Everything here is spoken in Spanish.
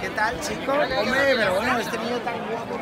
¿Qué tal, chicos? Hombre, pero bueno, este niño tan guapo.